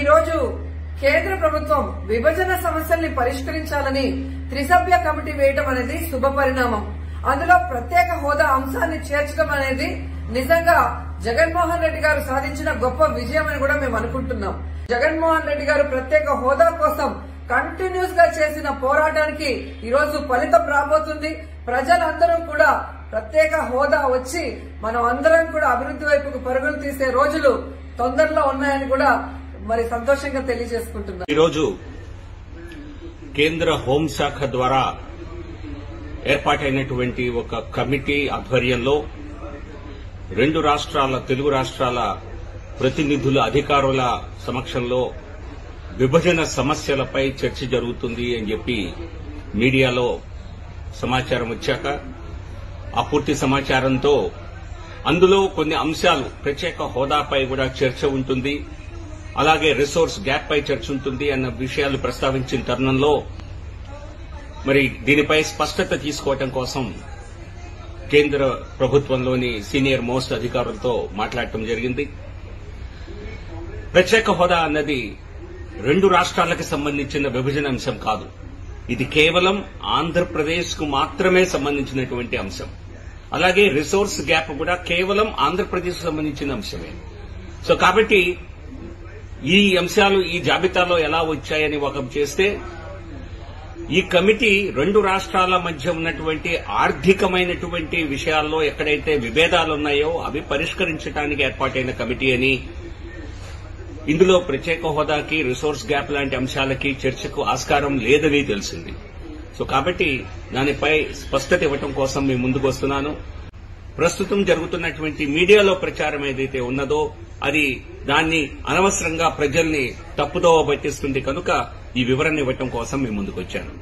ఈరోజు కేంద్ర ప్రభుత్వం విభజన సమస్యల్ని పరిష్కరించాలని త్రిసభ్య కమిటీ వేయటం అనేది శుభ పరిణామం. అందులో ప్రత్యేక హోదా అంశాన్ని చేర్చడం అనేది నిజంగా జగన్మోహన్ రెడ్డి గారు సాధించిన గొప్ప విజయం అని కూడా మేము అనుకుంటున్నాం. జగన్మోహన్ రెడ్డి గారు ప్రత్యేక హోదా కోసం కంటిన్యూస్గా చేసిన పోరాటానికి ఈరోజు ఫలితం రాబోతుంది. ప్రజలందరూ కూడా ప్రత్యేక హోదా వచ్చి మనం అందరం కూడా అభివృద్ధి వైపుకు పరుగులు తీసే రోజులు తొందరలో ఉన్నాయని కూడా మరి సంతోషంగా తెలియజేసుకుంటున్నాం. ఈరోజు కేంద్ర హోంశాఖ ద్వారా ఏర్పాటైనటువంటి ఒక కమిటీ ఆధ్వర్యంలో రెండు రాష్ట్రాల తెలుగు రాష్ట్రాల ప్రతినిధుల అధికారుల సమక్షంలో విభజన సమస్యలపై చర్చ జరుగుతుంది అని చెప్పి మీడియాలో సమాచారం వచ్చాక ఆ పూర్తి సమాచారంతో అందులో కొన్ని అంశాలు ప్రత్యేక హోదాపై కూడా చర్చ ఉంటుంది. అలాగే రిసోర్స్ గ్యాప్ పై చర్చ ఉంటుంది అన్న విషయాలు ప్రస్తావించిన తరుణంలో మరి దీనిపై స్పష్టత తీసుకోవటం కోసం కేంద్ర ప్రభుత్వంలోని సీనియర్ మోస్ట్ అధికారులతో మాట్లాడటం జరిగింది. ప్రత్యేక హోదా అన్నది రెండు రాష్ట్రాలకు సంబంధించిన విభజన అంశం కాదు. ఇది కేవలం ఆంధ్రప్రదేశ్కు మాత్రమే సంబంధించినటువంటి అంశం. అలాగే రిసోర్స్ గ్యాప్ కూడా కేవలం ఆంధ్రప్రదేశ్కు సంబంధించిన అంశమే. సో కాబట్టి ఈ అంశాలు ఈ జాబితాలో ఎలా వచ్చాయని ఒక చేస్తే ఈ కమిటీ రెండు రాష్ట్రాల మధ్య ఉన్నటువంటి ఆర్థికమైనటువంటి విషయాల్లో ఎక్కడైతే విభేదాలు ఉన్నాయో అవి పరిష్కరించడానికి ఏర్పాటైన కమిటీ అని ఇందులో ప్రత్యేక హోదాకి రిసోర్స్ గ్యాప్ లాంటి అంశాలకి చర్చకు ఆస్కారం లేదని తెలిసింది. సో కాబట్టి దానిపై స్పష్టత ఇవ్వటం కోసం మేము ముందుకు వస్తున్నాను. ప్రస్తుతం జరుగుతున్నటువంటి మీడియాలో ప్రచారం ఏదైతే ఉన్నదో అది దాన్ని అనవసరంగా ప్రజల్ని తప్పుదోవ పట్టిస్తుంది కనుక ఈ వివరణ ఇవ్వటం కోసం మీ ముందుకు వచ్చాను